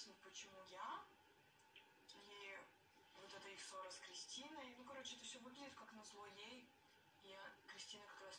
объяснить, почему я. И вот эта их ссора с Кристиной. Ну, короче, это все выглядит как на зло ей. И Кристина как раз